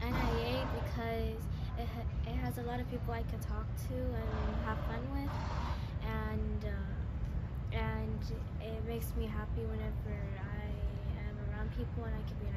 NIA because it, ha it has a lot of people I can talk to and have fun with, and uh, and it makes me happy whenever I am around people and I can be.